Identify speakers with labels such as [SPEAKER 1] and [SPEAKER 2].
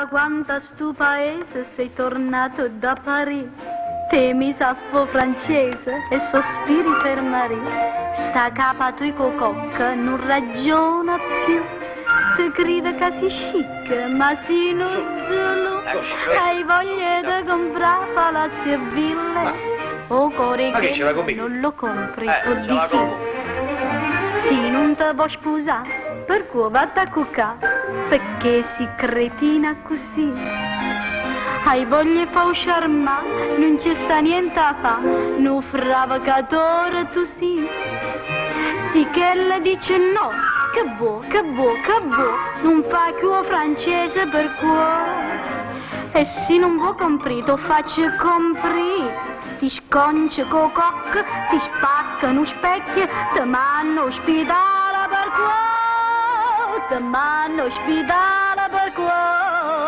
[SPEAKER 1] da quando a stu paese sei tornato da Parigi. Temi saffo francese e sospiri per Maria. Sta capa tu cococca non ragiona più. Ti crede che si chic, ma si non solo. Hai voglia di comprare palazzi e ville. O core
[SPEAKER 2] che
[SPEAKER 1] non lo compri,
[SPEAKER 2] Eh,
[SPEAKER 1] o di sì, non te vuoi sposare, per cui vatti a cuccare, perché si cretina così. Hai voglia fa uscire ma non ci sta niente a fa, non fravacatore tu sì. Sì che le dice no, che buo, che buo, che buo, non fa più francese per cui. E se non vuoi comprare, faccio comprare. Ti sconci con cocca, ti spaccano specchio, ti manno ospedale per qua, Semana per barcoou